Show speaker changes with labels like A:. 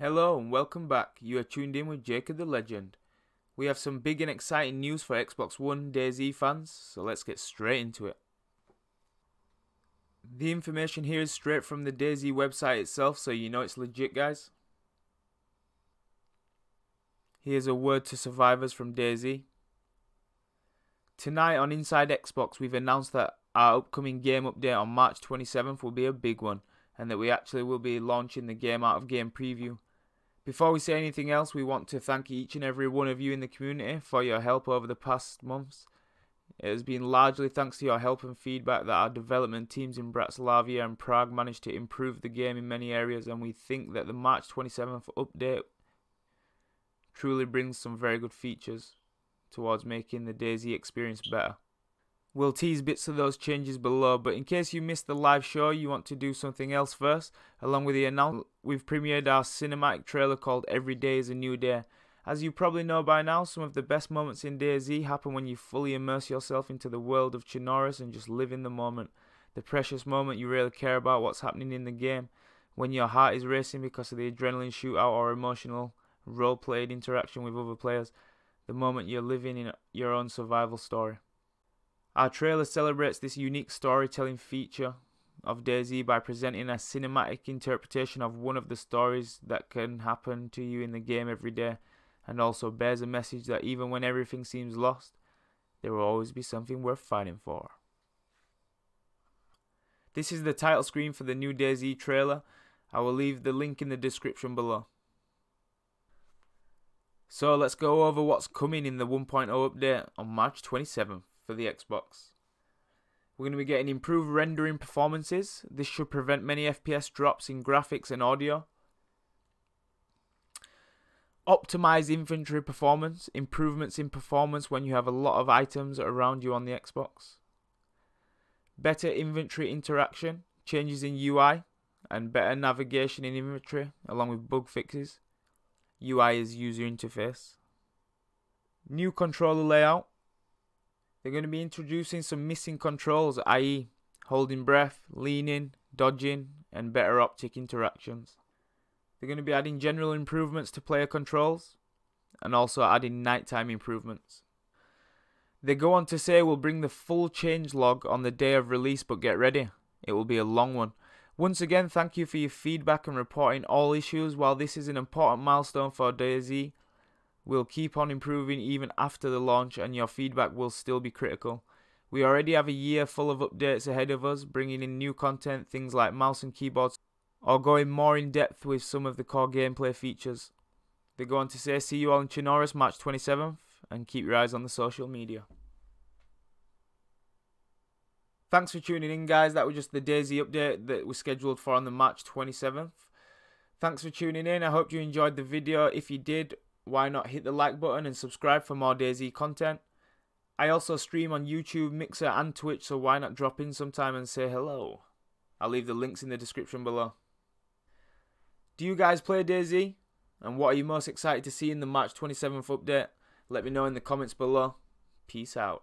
A: Hello and welcome back. You are tuned in with Jacob the Legend. We have some big and exciting news for Xbox One DayZ fans, so let's get straight into it. The information here is straight from the DayZ website itself, so you know it's legit, guys. Here's a word to survivors from DayZ. Tonight on Inside Xbox, we've announced that our upcoming game update on March 27th will be a big one, and that we actually will be launching the game out of game preview. Before we say anything else, we want to thank each and every one of you in the community for your help over the past months. It has been largely thanks to your help and feedback that our development teams in Bratislava and Prague managed to improve the game in many areas, and we think that the March 27th update truly brings some very good features towards making the DayZ experience better. We'll tease bits of those changes below, but in case you missed the live show, you want to do something else first, along with the announcement, we've premiered our cinematic trailer called Every Day is a New Day. As you probably know by now, some of the best moments in DayZ happen when you fully immerse yourself into the world of Chernarus and just live in the moment. The precious moment you really care about what's happening in the game, when your heart is racing because of the adrenaline shootout or emotional role-played interaction with other players, the moment you're living in your own survival story. Our trailer celebrates this unique storytelling feature of DayZ by presenting a cinematic interpretation of one of the stories that can happen to you in the game every day, and also bears a message that even when everything seems lost, there will always be something worth fighting for. This is the title screen for the new DayZ trailer. I will leave the link in the description below. So let's go over what's coming in the 1.0 update on March 27th for the Xbox. We're going to be getting improved rendering performances. This should prevent many FPS drops in graphics and audio. Optimize inventory performance, improvements in performance when you have a lot of items around you on the Xbox. Better inventory interaction, changes in UI, and better navigation in inventory, along with bug fixes. UI is user interface. New controller layout, they're going to be introducing some missing controls, i.e., holding breath, leaning, dodging, and better optic interactions. They're going to be adding general improvements to player controls and also adding nighttime improvements. They go on to say we'll bring the full change log on the day of release, but get ready, it will be a long one. Once again, thank you for your feedback and reporting all issues. While this is an important milestone for DayZ, We'll keep on improving even after the launch, and your feedback will still be critical. We already have a year full of updates ahead of us, bringing in new content, things like mouse and keyboards, or going more in depth with some of the core gameplay features. They go on to say, see you all in Chernarus March 27th, and keep your eyes on the social media. Thanks for tuning in, guys. That was just the DayZ update that was scheduled for on the March 27th. Thanks for tuning in. I hope you enjoyed the video. If you did, why not hit the like button and subscribe for more DayZ content? I also stream on YouTube, Mixer, and Twitch, so why not drop in sometime and say hello? I'll leave the links in the description below. Do you guys play DayZ? And what are you most excited to see in the March 27th update? Let me know in the comments below. Peace out.